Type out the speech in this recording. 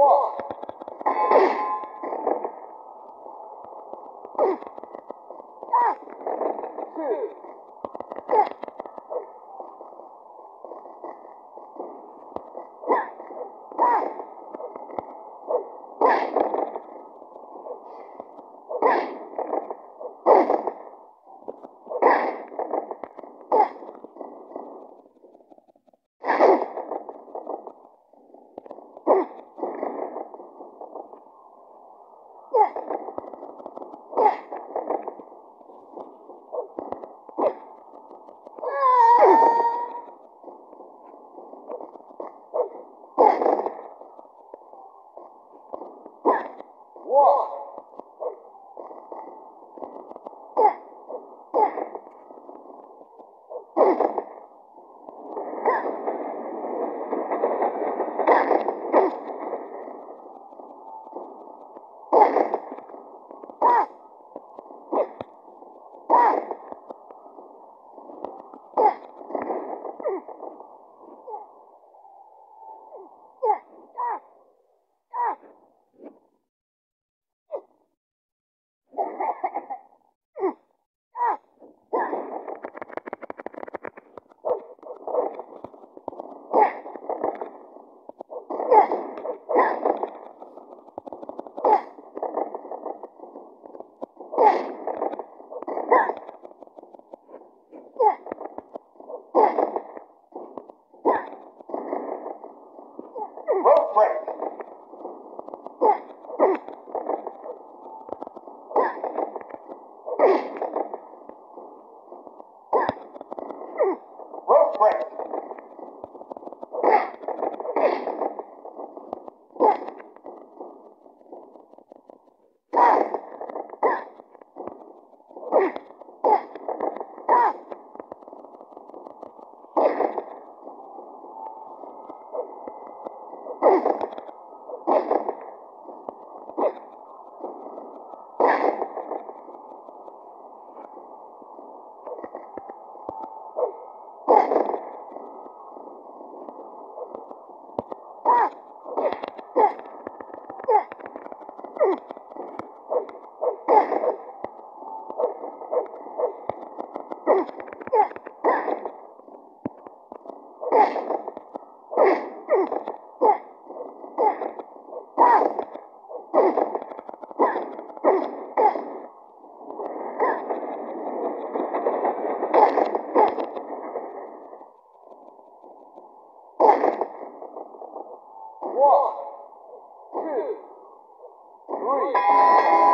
One. Two. Rope break. One, two, three.